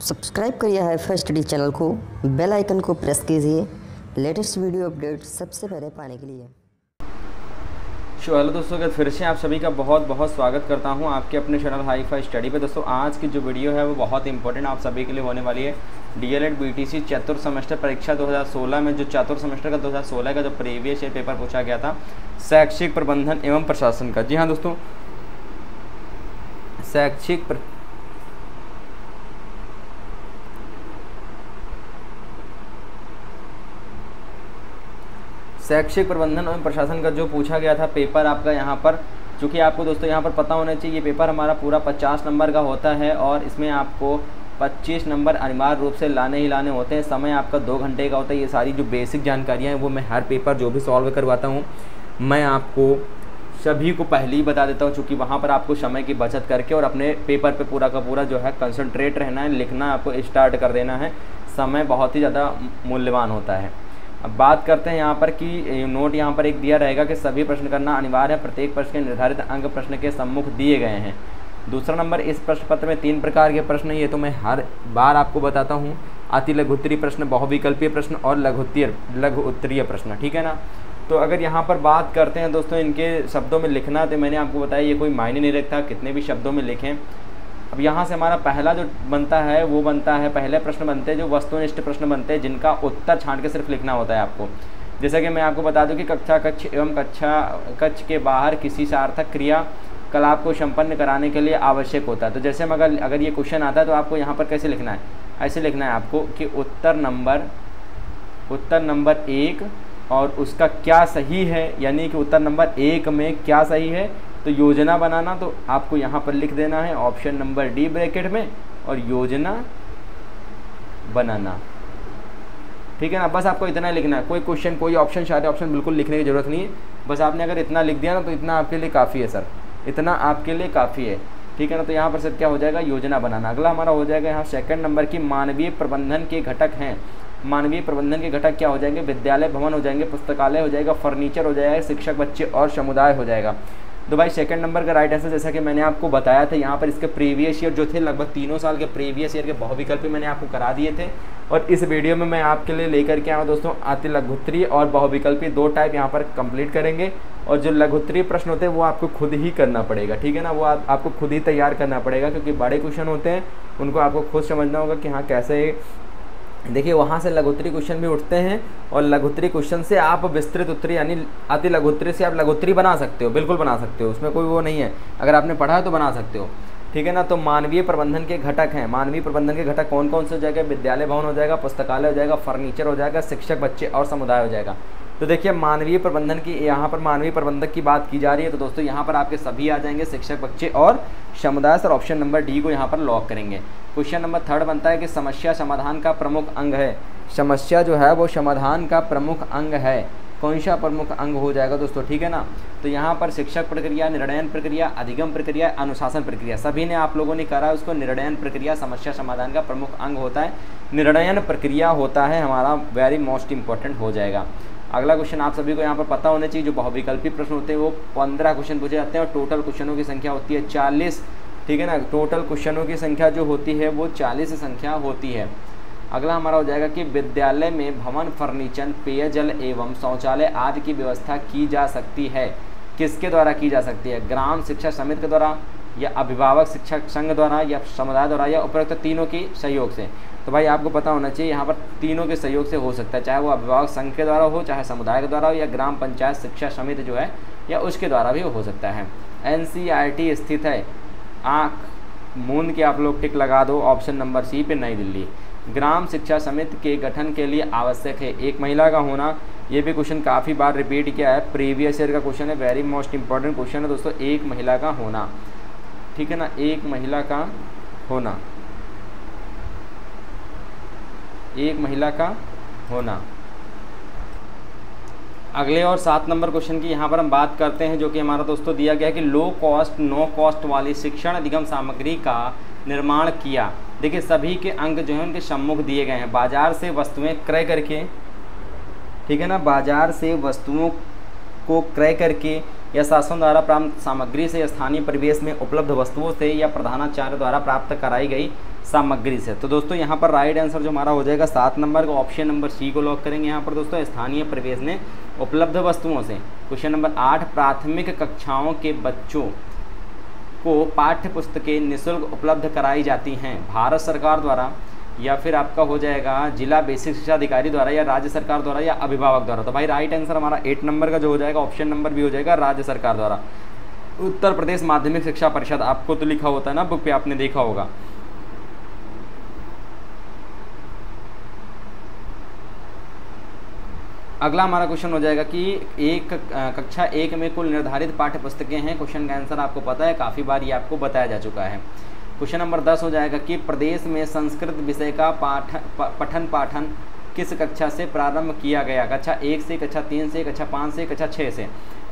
Subscribe करिए hi fi study channel को, bell icon को प्रेस कीजिए। लेटेस्ट वीडियो अपडेट सबसे पहले पाने के लिए। शो, हेलो दोस्तों, अगर फिर से आप सभी का बहुत बहुत स्वागत करता हूँ आपके अपने चैनल हाई फाई स्टडी पे। दोस्तों, आज की जो वीडियो है वो बहुत इंपॉर्टेंट आप सभी के लिए होने वाली है। D L Ed B T C चतुर्थ सेमेस्टर परीक्षा 2016 में, जो चतुर्थ सेमेस्टर का 2016 का जो प्रीवियस ईयर पेपर पूछा गया था, शैक्षिक प्रबंधन एवं प्रशासन का। जी हाँ दोस्तों, शैक्षिक. शैक्षिक प्रबंधन एवं प्रशासन का जो पूछा गया था पेपर आपका यहाँ पर चूँकि आपको दोस्तों यहाँ पर पता होना चाहिए, ये पेपर हमारा पूरा पचास नंबर का होता है और इसमें आपको पच्चीस नंबर अनिवार्य रूप से लाने ही लाने होते हैं। समय आपका दो घंटे का होता है, ये सारी जो बेसिक जानकारियाँ हैं, वो मैं हर पेपर जो भी सॉल्व करवाता हूँ, मैं आपको सभी को पहले ही बता देता हूँ, चूँकि वहाँ पर आपको समय की बचत करके और अपने पेपर पे पूरा का पूरा जो है कंसंट्रेट रहना है, लिखना आपको स्टार्ट कर देना है। समय बहुत ही ज़्यादा मूल्यवान होता है। अब बात करते हैं यहाँ पर कि नोट यहाँ पर एक दिया रहेगा कि सभी प्रश्न करना अनिवार्य है, प्रत्येक प्रश्न के निर्धारित अंक प्रश्न के सम्मुख दिए गए हैं। दूसरा नंबर, इस प्रश्न पत्र में तीन प्रकार के प्रश्न ये तो मैं हर बार आपको बताता हूँ। अति लघु उत्तरीय प्रश्न, बहुविकल्पीय प्रश्न और लघु लघु उत्तरीय प्रश्न, ठीक है ना? तो अगर यहाँ पर बात करते हैं दोस्तों, इनके शब्दों में लिखना तो मैंने आपको बताया ये कोई मायने नहीं रखता, कितने भी शब्दों में लिखें। अब यहाँ से हमारा पहला जो बनता है, वो बनता है, पहले प्रश्न बनते हैं, जो वस्तुनिष्ठ प्रश्न बनते हैं, जिनका उत्तर छांट के सिर्फ़ लिखना होता है आपको। जैसा कि मैं आपको बता दूँ कि कक्षा कक्ष एवं कक्षा कक्ष के बाहर किसी सार्थक क्रिया कलाप को संपन्न कराने के लिए आवश्यक होता है। तो जैसे हम अगर अगर ये क्वेश्चन आता है तो आपको यहाँ पर कैसे लिखना है? ऐसे लिखना है आपको कि उत्तर नंबर उत्तर नंबर एक और उसका क्या सही है, यानी कि उत्तर नंबर एक में क्या सही है तो योजना बनाना तो आपको यहाँ पर लिख देना है ऑप्शन नंबर डी ब्रैकेट में और योजना बनाना। ठीक है ना? बस आपको इतना लिखना है। कोई क्वेश्चन कोई ऑप्शन सारे ऑप्शन बिल्कुल लिखने की ज़रूरत नहीं है। बस आपने अगर इतना लिख दिया ना तो इतना आपके लिए काफ़ी है, सर। इतना आपके लिए काफ़ी है। ठीक है ना? तो यहाँ पर सर क्या हो जाएगा? योजना बनाना। अगला हमारा हो जाएगा यहाँ सेकंड नंबर की मानवीय प्रबंधन के घटक हैं। मानवीय प्रबंधन के घटक क्या हो जाएँगे? विद्यालय, भवन हो जाएँगे, पुस्तकालय हो जाएगा, फर्नीचर हो जाएगा, शिक्षक बच्चे और समुदाय हो जाएगा। तो भाई सेकंड नंबर का राइट आंसर जैसा कि मैंने आपको बताया था यहाँ पर इसके प्रीवियस ईयर जो थे लगभग तीनों साल के प्रीवियस ईयर के बहुविकल्प मैंने आपको करा दिए थे। और इस वीडियो में मैं आपके लिए लेकर के आया दोस्तों आते लघुत्तरी और बहुविकल्पी दो टाइप यहाँ पर कंप्लीट करेंगे। और जो लघुत्तरी प्रश्न होते हैं वो आपको खुद ही करना पड़ेगा ठीक है ना? वो आप, आपको खुद ही तैयार करना पड़ेगा क्योंकि बड़े क्वेश्चन होते हैं उनको आपको खुद समझना होगा कि हाँ कैसे देखिए, वहाँ से लघुत्तरी क्वेश्चन भी उठते हैं और लघुत्तरी क्वेश्चन से आप विस्तृत उत्तरी यानी अति लघुत्तरी से आप लघुत्तरी बना सकते हो, बिल्कुल बना सकते हो, उसमें कोई वो नहीं है। अगर आपने पढ़ा है तो बना सकते हो। ठीक है ना? तो मानवीय प्रबंधन के घटक हैं। मानवीय प्रबंधन के घटक कौन कौन से हो जाएगा? विद्यालय भवन हो जाएगा, पुस्तकालय हो जाएगा, फर्नीचर हो जाएगा, शिक्षक बच्चे और समुदाय हो जाएगा। तो देखिए, मानवीय प्रबंधन की, यहाँ पर मानवीय प्रबंधक की बात की जा रही है तो दोस्तों यहाँ पर आपके सभी आ जाएँगे, शिक्षक बच्चे और समुदाय सर। ऑप्शन नंबर डी को यहाँ पर लॉक करेंगे। क्वेश्चन नंबर थर्ड बनता है कि समस्या समाधान का प्रमुख अंग है। समस्या जो है, वो समाधान का प्रमुख अंग है। कौन सा प्रमुख अंग हो जाएगा दोस्तों? ठीक है ना? तो यहाँ पर शिक्षक प्रक्रिया, निर्णयन प्रक्रिया, अधिगम प्रक्रिया, अनुशासन प्रक्रिया, सभी ने आप लोगों ने करा उसको निर्णयन प्रक्रिया, समस्या समाधान का प्रमुख अंग होता है। निर्णयन प्रक्रिया होता है, हमारा वेरी मोस्ट इंपॉर्टेंट हो जाएगा। अगला क्वेश्चन आप सभी को यहाँ पर पता होना चाहिए, जो बहुविकल्पी प्रश्न होते हैं, वो पंद्रह क्वेश्चन पूछे जाते हैं और टोटल क्वेश्चनों की संख्या होती है चालीस। ठीक है ना? टोटल क्वेश्चनों की संख्या जो होती है, वो चालीस संख्या होती है। अगला हमारा हो जाएगा कि विद्यालय में भवन फर्नीचर पेयजल एवं शौचालय आदि की व्यवस्था की जा सकती है। किसके द्वारा की जा सकती है? ग्राम शिक्षा समिति के द्वारा या अभिभावक शिक्षक संघ द्वारा या समुदाय द्वारा या उपरोक्त तीनों की सहयोग से। तो भाई आपको पता होना चाहिए, यहाँ पर तीनों के सहयोग से हो सकता है, चाहे वो अभिभावक संघ के द्वारा हो, चाहे समुदाय के द्वारा हो, या ग्राम पंचायत शिक्षा समिति जो है, या उसके द्वारा भी हो सकता है। एन स्थित है। आँख मूंद के आप लोग टिक लगा दो, ऑप्शन नंबर सी पे नई दिल्ली। ग्राम शिक्षा समिति के गठन के लिए आवश्यक है। एक महिला का होना, ये भी क्वेश्चन काफ़ी बार रिपीट किया है। प्रीवियस ईयर का क्वेश्चन है। वेरी मोस्ट इंपॉर्टेंट क्वेश्चन है दोस्तों, एक महिला का होना। ठीक है ना, एक महिला का होना। एक महिला का होना। अगले और सात नंबर क्वेश्चन की यहाँ पर हम बात करते हैं, जो कि हमारा दोस्तों दिया गया है कि लो कॉस्ट नो कॉस्ट वाली शिक्षण अधिगम सामग्री का निर्माण किया। देखिए, सभी के अंक जो हैं, उनके सम्मुख दिए गए हैं। बाज़ार से वस्तुएँ क्रय करके, ठीक है ना, बाज़ार से वस्तुओं को क्रय करके या शासन द्वारा प्राप्त सामग्री से स्थानीय परिवेश में उपलब्ध वस्तुओं से या प्रधानाचार्य द्वारा प्राप्त कराई गई सामग्री से। तो दोस्तों, यहाँ पर राइट आंसर जो हमारा हो जाएगा सात नंबर का ऑप्शन नंबर सी को लॉक करेंगे यहाँ पर दोस्तों, स्थानीय परिवेश ने उपलब्ध वस्तुओं से। क्वेश्चन नंबर आठ, प्राथमिक कक्षाओं के बच्चों को पाठ्य पुस्तकें निःशुल्क उपलब्ध कराई जाती हैं। भारत सरकार द्वारा या फिर आपका हो जाएगा जिला बेसिक शिक्षा अधिकारी द्वारा या राज्य सरकार द्वारा या अभिभावक द्वारा। तो भाई राइट आंसर हमारा एट नंबर का जो हो जाएगा ऑप्शन नंबर भी हो जाएगा राज्य सरकार द्वारा। उत्तर प्रदेश माध्यमिक शिक्षा परिषद, आपको तो लिखा होता है ना बुक पे आपने देखा होगा। अगला हमारा क्वेश्चन हो जाएगा कि एक कक्षा एक में कुल निर्धारित पाठ्य पुस्तकें हैं। क्वेश्चन का आंसर आपको पता है, काफ़ी बार ये आपको बताया जा चुका है। क्वेश्चन नंबर दस हो जाएगा कि प्रदेश में संस्कृत विषय का पाठ पठन पाठन किस कक्षा से प्रारंभ किया गया? कक्षा एक से, कक्षा तीन से, कक्षा पाँच से, कक्षा छः से।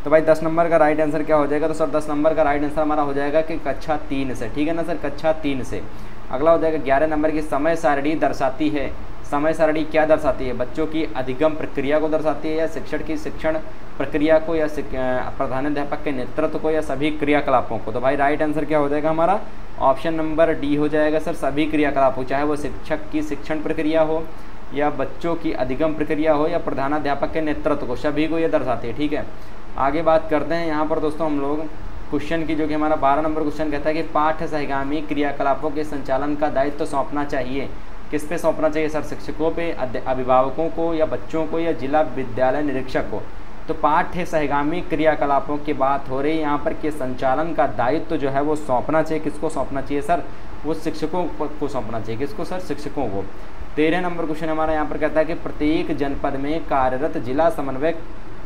तो भाई दस नंबर का राइट आंसर क्या हो जाएगा? तो सर, दस नंबर का राइट आंसर हमारा हो जाएगा कि कक्षा तीन से। ठीक है ना सर? कक्षा तीन से। अगला हो जाएगा ग्यारह नंबर की समय सारणी दर्शाती है। समय सारणी क्या दर्शाती है? बच्चों की अधिगम प्रक्रिया को दर्शाती है या शिक्षण की शिक्षण प्रक्रिया को या प्रधानाध्यापक के नेतृत्व को या सभी क्रियाकलापों को। तो भाई राइट आंसर क्या हो जाएगा हमारा? ऑप्शन नंबर डी हो जाएगा सर, सभी क्रियाकलापों, चाहे वो शिक्षक की शिक्षण प्रक्रिया हो, या बच्चों की अधिगम प्रक्रिया हो, या प्रधानाध्यापक के नेतृत्व को, सभी को ये दर्शाती है, ठीक है? आगे बात करते हैं, यहाँ पर दोस्तों हम लोग क्वेश्चन की, जो कि हमारा बारह नंबर क्वेश्चन कहता है कि पाठ्य सहगामी क्रियाकलापों के संचालन का दायित्व तो सौंपना चाहिए। किस पे सौंपना चाहिए सर? शिक्षकों पे अभिभावकों को, या बच्चों को, या जिला विद्यालय निरीक्षक को। तो पाठ्य सहगामी क्रियाकलापों की बात हो रही है। यहाँ पर कि संचालन का दायित्व तो जो है वो सौंपना चाहिए। किसको सौंपना चाहिए सर? वो शिक्षकों को सौंपना चाहिए। किसको सर? शिक्षकों को। तेरह नंबर क्वेश्चन हमारा यहाँ पर कहता है कि प्रत्येक जनपद में कार्यरत जिला समन्वयक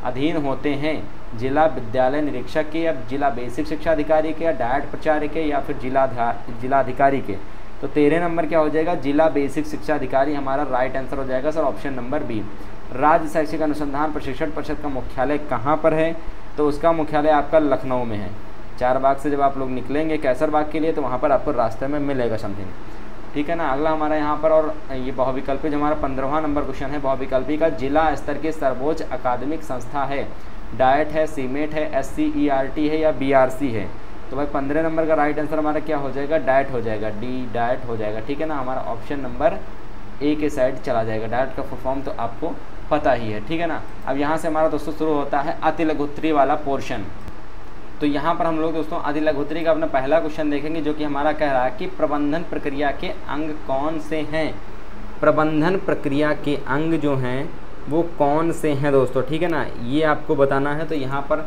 अधीन होते हैं। जिला विद्यालय निरीक्षक के या जिला बेसिक शिक्षा अधिकारी के या डायट प्रचार्य के या फिर जिला जिलाधिकारी के। तो तेरह नंबर क्या हो जाएगा? जिला बेसिक शिक्षा अधिकारी हमारा राइट आंसर हो जाएगा सर ऑप्शन नंबर बी राज्य शैक्षिक अनुसंधान प्रशिक्षण परिषद का मुख्यालय कहाँ पर है? तो उसका मुख्यालय आपका लखनऊ में है। चार बाग से जब आप लोग निकलेंगे कैसर बाग के लिए तो वहाँ पर आपको रास्ते में मिलेगा समथिंग ठीक है ना? अगला हमारा यहाँ पर और ये बहुविकल्पी जो हमारा पंद्रहवा नंबर क्वेश्चन है, बहुविकल्पी का जिला स्तर की सर्वोच्च अकादमिक संस्था है। डायट है, सीमेट है S C E R T है या बी आर सी है? तो भाई पंद्रह नंबर का राइट आंसर हमारा क्या हो जाएगा? डायट हो जाएगा। डी, डायट हो जाएगा। ठीक है ना? हमारा ऑप्शन नंबर ए के साइड चला जाएगा। डायट का फॉर्म तो आपको पता ही है, ठीक है ना? अब यहाँ से हमारा दोस्तों शुरू होता है अति लघुत्री वाला पोर्शन तो यहाँ पर हम लोग दोस्तों अति लघुत्री का अपना पहला क्वेश्चन देखेंगे, जो कि हमारा कह रहा है कि प्रबंधन प्रक्रिया के अंग कौन से हैं? प्रबंधन प्रक्रिया के अंग जो हैं, वो कौन से हैं दोस्तों? ठीक है ना? ये आपको बताना है तो यहाँ पर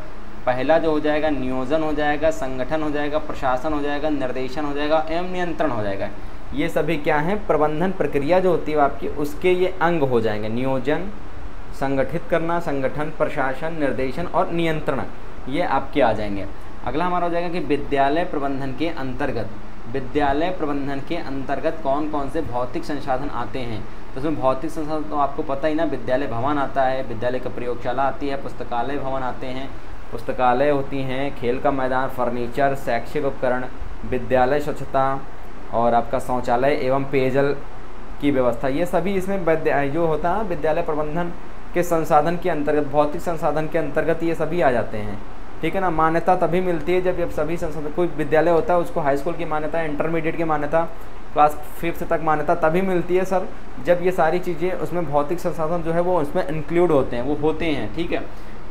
पहला जो हो जाएगा, नियोजन हो जाएगा, संगठन हो जाएगा, प्रशासन हो जाएगा, निर्देशन हो जाएगा, एवं नियंत्रण हो जाएगा। ये सभी क्या हैं? प्रबंधन प्रक्रिया जो होती है आपकी, उसके ये अंग हो जाएँगे। नियोजन, संगठित करना, संगठन, प्रशासन, निर्देशन और नियंत्रण, ये आपके आ जाएँगे। अगला हमारा हो जाएगा कि विद्यालय प्रबंधन के अंतर्गत। विद्यालय प्रबंधन के अंतर्गत कौन कौन से भौतिक संसाधन आते हैं? तो उसमें भौतिक संसाधन तो आपको पता ही ना, विद्यालय भवन आता है, विद्यालय का प्रयोगशाला आती है, पुस्तकालय भवन आते हैं। पुस्तकालय होती हैं, खेल का मैदान, फर्नीचर, शैक्षिक उपकरण, विद्यालय स्वच्छता और आपका शौचालय एवं पेयजल की व्यवस्था, ये सभी इसमें जो होता है विद्यालय प्रबंधन के संसाधन के अंतर्गत, भौतिक संसाधन के अंतर्गत ये सभी आ जाते हैं। ठीक है ना? मान्यता तभी मिलती है जब जब सभी संसाधन, कोई विद्यालय होता है, उसको हाई स्कूल की मान्यता इंटरमीडिएट की मान्यता क्लास फिफ्थ तक मान्यता तभी मिलती है सर, जब ये सारी चीज़ें उसमें भौतिक संसाधन जो है वो उसमें इंक्लूड होते हैं, वो होते हैं। ठीक है?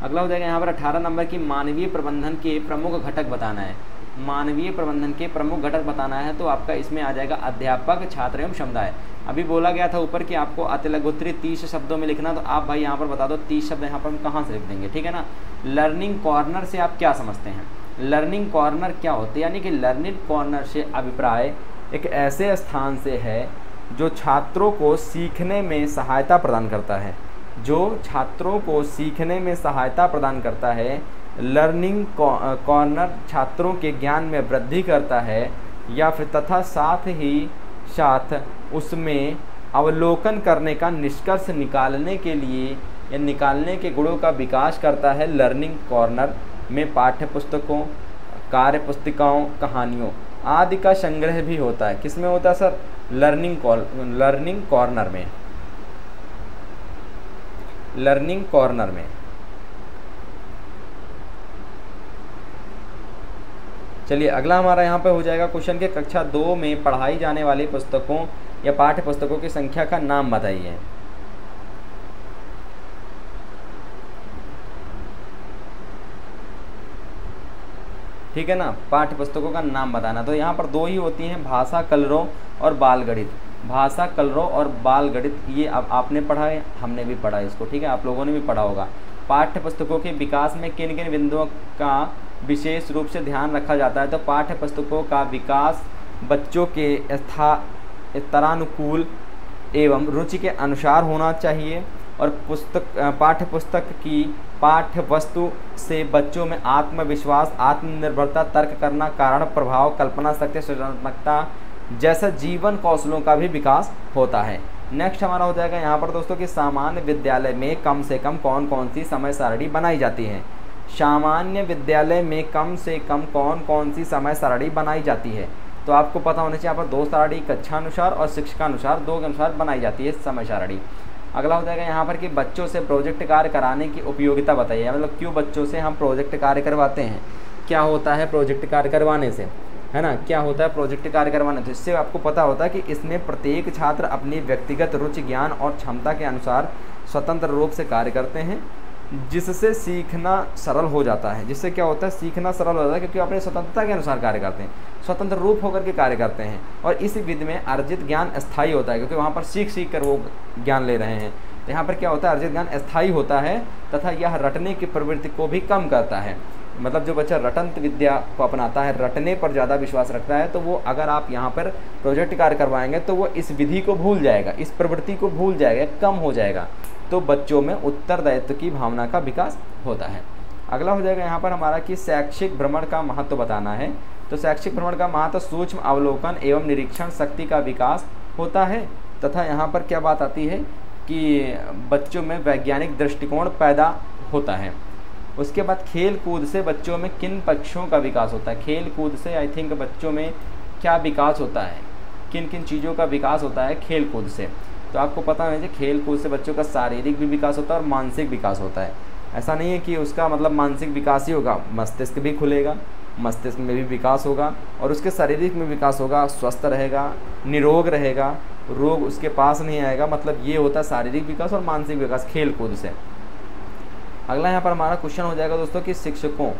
अगला हो जाएगा यहाँ पर अठारह नंबर की मानवीय प्रबंधन के प्रमुख घटक बताना है। मानवीय प्रबंधन के प्रमुख घटक बताना है तो आपका इसमें आ जाएगा अध्यापक, छात्र एवं समुदाय। अभी बोला गया था ऊपर कि आपको अतिलघुत्री तीस शब्दों में लिखना तो आप भाई यहाँ पर बता दो, तीस शब्द यहाँ पर हम कहाँ से लिख देंगे, ठीक है ना? लर्निंग कॉर्नर से आप क्या समझते हैं? लर्निंग कॉर्नर क्या होते हैं? यानी कि लर्निंग कॉर्नर से अभिप्राय एक ऐसे स्थान से है, जो छात्रों को सीखने में सहायता प्रदान करता है। जो छात्रों को सीखने में सहायता प्रदान करता है लर्निंग कॉर्नर छात्रों के ज्ञान में वृद्धि करता है या फिर तथा साथ ही साथ उसमें अवलोकन करने का निष्कर्ष निकालने के लिए या निकालने के गुणों का विकास करता है लर्निंग कॉर्नर में पाठ्य पुस्तकों कार्य पुस्तिकाओं कहानियों आदि का संग्रह भी होता है। किसमें होता है सर? लर्निंग लर्निंग कॉर्नर में। लर्निंग कॉर्नर में। चलिए, अगला हमारा यहाँ पे हो जाएगा क्वेश्चन के कक्षा दो में पढ़ाई जाने वाली पुस्तकों या पाठ्य पुस्तकों की संख्या का नाम बताइए। ठीक है ना? पाठ्य पुस्तकों का नाम बताना। तो यहाँ पर दो ही होती हैं, भाषा, कलरों और बाल गणित भाषा, कलरों और बाल गणित ये अब आपने पढ़ा है, हमने भी पढ़ा है इसको, ठीक है? आप लोगों ने भी पढ़ा होगा। पाठ्य पुस्तकों के विकास में किन किन बिंदुओं का विशेष रूप से ध्यान रखा जाता है तो पाठ्य पुस्तकों का विकास बच्चों के स्था, स्तरानुकूल एवं रुचि के अनुसार होना चाहिए और पुस्तक पाठ्य पुस्तक की पाठ्य वस्तु से बच्चों में आत्मविश्वास, आत्मनिर्भरता, तर्क करना, कारण, प्रभाव, कल्पना शक्ति, सृजनात्मकता जैसा जीवन कौशलों का भी विकास होता है। नेक्स्ट हमारा हो जाएगा यहाँ पर दोस्तों कि सामान्य विद्यालय में कम से कम कौन कौन सी समय सारणी बनाई जाती है। सामान्य विद्यालय में कम से कम कौन कौन सी समय सारणी बनाई जाती है? तो आपको पता होना चाहिए, यहाँ पर दो सारणी, कक्षानुसार और शिक्षकानुसार, दो के अनुसार बनाई जाती है समय सारणी। अगला हो जाएगा यहाँ पर कि बच्चों से प्रोजेक्ट कार्य कराने की उपयोगिता बताइए। मतलब क्यों बच्चों से हम प्रोजेक्ट कार्य करवाते हैं? क्या होता है प्रोजेक्ट कार्य करवाने से? है ना? क्या होता है प्रोजेक्ट कार्य करवाने से? इससे आपको पता होता है कि इसमें प्रत्येक छात्र अपनी व्यक्तिगत रुचि, ज्ञान और क्षमता के अनुसार स्वतंत्र रूप से कार्य करते हैं। जिससे सीखना सरल हो जाता है। जिससे क्या होता है? सीखना सरल हो जाता है क्योंकि अपने स्वतंत्रता के अनुसार कार्य करते हैं। स्वतंत्र रूप होकर के कार्य करते हैं। और इस विधि में अर्जित ज्ञान स्थायी होता है क्योंकि वहाँ पर सीख सीख कर वो ज्ञान ले रहे हैं। तो यहाँ पर क्या होता है? अर्जित ज्ञान स्थायी होता है तथा यह रटने की प्रवृत्ति को भी कम करता है। मतलब जो बच्चा रटंत विद्या को अपनाता है, रटने पर ज़्यादा विश्वास रखता है तो वो अगर आप यहाँ पर प्रोजेक्ट कार्य करवाएँगे तो वो इस विधि को भूल जाएगा, इस प्रवृत्ति को भूल जाएगा, कम हो जाएगा। तो बच्चों में उत्तरदायित्व की भावना का विकास होता है। अगला हो जाएगा यहाँ पर हमारा कि शैक्षिक भ्रमण का महत्व बताना है। तो शैक्षिक भ्रमण का महत्व सूक्ष्म अवलोकन एवं निरीक्षण शक्ति का विकास होता है। तथा यहाँ पर क्या बात आती है कि बच्चों में वैज्ञानिक दृष्टिकोण पैदा होता है। उसके बाद खेल कूद से बच्चों में किन पक्षों का विकास होता है? खेल कूद से आई थिंक बच्चों में क्या विकास होता है? किन किन चीज़ों का विकास होता है खेल कूद से। तो आपको पता है खेल कूद से बच्चों का शारीरिक भी विकास होता है और मानसिक विकास होता है। ऐसा नहीं है कि उसका मतलब मानसिक विकास ही होगा, मस्तिष्क भी खुलेगा, मस्तिष्क में भी विकास होगा और उसके शारीरिक में विकास होगा, स्वस्थ रहेगा, निरोग रहेगा, रोग उसके पास नहीं आएगा मतलब ये होता है शारीरिक विकास और मानसिक विकास खेल कूद से। अगला यहाँ पर हमारा क्वेश्चन हो जाएगा दोस्तों कि शिक्षकों,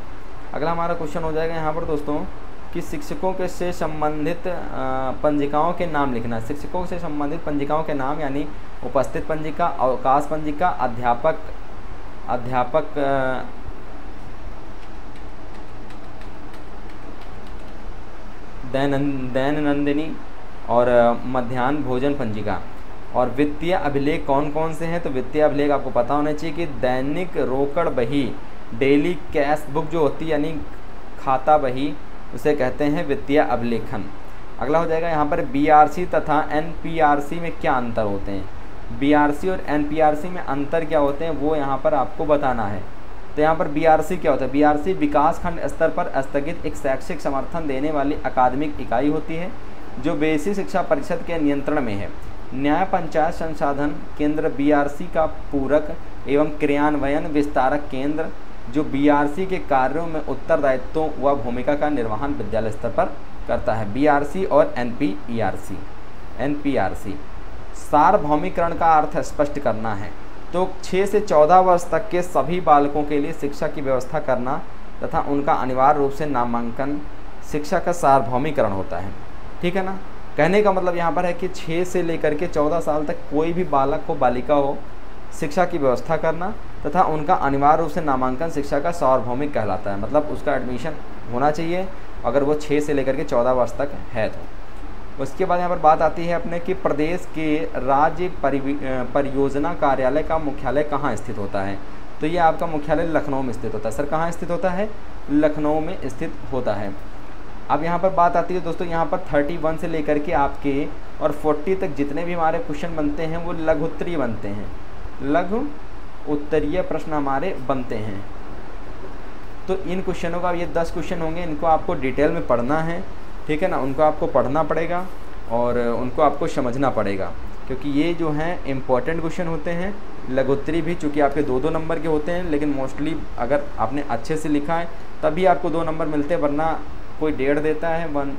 अगला हमारा क्वेश्चन हो जाएगा यहाँ पर दोस्तों कि शिक्षकों के से संबंधित पंजिकाओं के नाम लिखना। शिक्षकों से संबंधित पंजिकाओं के नाम यानी उपस्थित पंजिका, अवकाश पंजिका, अध्यापक अध्यापक दैन दैनंदिनी और मध्यान्ह भोजन पंजिका। और वित्तीय अभिलेख कौन कौन से हैं? तो वित्तीय अभिलेख आपको पता होना चाहिए कि दैनिक रोकड़ बही, डेली कैश बुक जो होती है यानी खाता बही उसे कहते हैं वित्तीय अभिलेखन। अगला हो जाएगा यहाँ पर बीआरसी तथा एनपीआरसी में क्या अंतर होते हैं? बीआरसी और एनपीआरसी में अंतर क्या होते हैं वो यहाँ पर आपको बताना है। तो यहाँ पर बीआरसी क्या होता है? बीआरसी विकास खंड स्तर पर स्थगित एक शैक्षिक समर्थन देने वाली अकादमिक इकाई होती है, जो बेसिक शिक्षा परिषद के नियंत्रण में है। न्याय पंचायत संसाधन केंद्र बीआरसी का पूरक एवं क्रियान्वयन विस्तारक केंद्र जो बीआरसी के कार्यों में उत्तरदायित्वों व भूमिका का निर्वहन विद्यालय स्तर पर करता है। बीआरसी और एनपीईआरसी एनपीआरसी सार्वभौमिकरण का अर्थ स्पष्ट करना है। तो 6 से 14 वर्ष तक के सभी बालकों के लिए शिक्षा की व्यवस्था करना तथा उनका अनिवार्य रूप से नामांकन शिक्षा का सार्वभौमिकरण होता है। ठीक है ना? कहने का मतलब यहाँ पर है कि 6 से लेकर के 14 साल तक कोई भी बालक हो, बालिका हो, शिक्षा की व्यवस्था करना तथा उनका अनिवार्य रूप से नामांकन शिक्षा का सार्वभौमिक कहलाता है। मतलब उसका एडमिशन होना चाहिए, अगर वो छः से लेकर के चौदह वर्ष तक है तो। उसके बाद यहाँ पर बात आती है अपने कि प्रदेश के राज्य परियोजना कार्यालय का मुख्यालय कहाँ स्थित होता है? तो ये आपका मुख्यालय लखनऊ में स्थित होता है। सर, कहाँ स्थित होता है? लखनऊ में स्थित होता है। अब यहाँ पर बात आती है दोस्तों, यहाँ पर थर्टी वन से लेकर के आपके और फोर्टी तक जितने भी हमारे क्वेश्चन बनते हैं, वो लघुत्तरीय बनते हैं। लघु उत्तरीय प्रश्न हमारे बनते हैं। तो इन क्वेश्चनों का ये दस क्वेश्चन होंगे, इनको आपको डिटेल में पढ़ना है, ठीक है ना? उनको आपको पढ़ना पड़ेगा और उनको आपको समझना पड़ेगा, क्योंकि ये जो हैं इंपॉर्टेंट क्वेश्चन होते हैं। लघोत्तरी भी चूँकि आपके दो दो नंबर के होते हैं, लेकिन मोस्टली अगर आपने अच्छे से लिखा है, तभी आपको दो नंबर मिलते हैं, वरना कोई डेढ़ देता है, वन,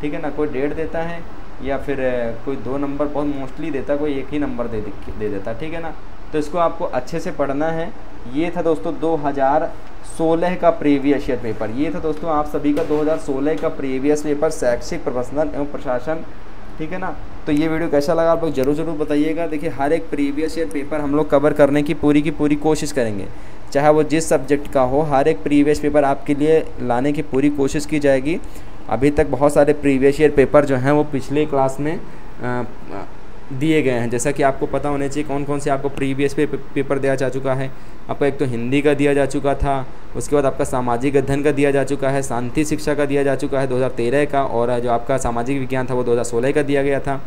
ठीक है ना? कोई डेढ़ देता है या फिर कोई दो नंबर बहुत मोस्टली देता है, कोई एक ही नंबर दे दे देता है, ठीक है ना? तो इसको आपको अच्छे से पढ़ना है। ये था दोस्तों 2016 का प्रीवियस ईयर पेपर। ये था दोस्तों आप सभी का 2016 का प्रीवियस पेपर, शैक्षिक प्रबंधन एवं प्रशासन। ठीक है ना? तो ये वीडियो कैसा लगा आप लोग ज़रूर ज़रूर बताइएगा। देखिए, हर एक प्रीवियस ईयर पेपर हम लोग कवर करने की पूरी की पूरी कोशिश करेंगे। चाहे वो जिस सब्जेक्ट का हो, हर एक प्रीवियस पेपर आपके लिए लाने की पूरी कोशिश की जाएगी। अभी तक बहुत सारे प्रीवियस ईयर पेपर जो हैं वो पिछले क्लास में दिए गए हैं। जैसा कि आपको पता होना चाहिए कौन कौन से आपको प्रीवियस पे, पेपर दिया जा चुका है। आपका एक तो हिंदी का दिया जा चुका था उसके बाद आपका सामाजिक अध्ययन का दिया जा चुका है शांति शिक्षा का दिया जा चुका है 2013 का और जो आपका सामाजिक विज्ञान था वो 2016 का दिया गया था।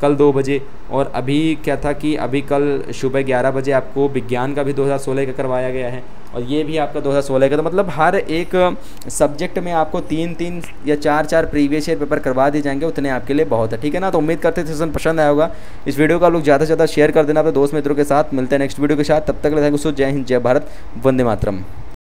कल दो बजे और अभी क्या था कि अभी कल सुबह ग्यारह बजे आपको विज्ञान का भी 2016 का करवाया गया है। और ये भी आपका 2016 का। तो मतलब हर एक सब्जेक्ट में आपको तीन तीन या चार चार प्रीवियस ईयर पेपर करवा दिए जाएँगे, उतने आपके लिए बहुत है। ठीक है ना? तो उम्मीद करते थे सेशन पसंद आया होगा। इस वीडियो का लोग ज़्यादा से ज़्यादा शेयर कर देना अपने दोस्त मित्रों के साथ। मिलते हैं नेक्स्ट वीडियो के साथ। तब तक थैंक यू जय हिंद, जय भारत। वंदे मातरम।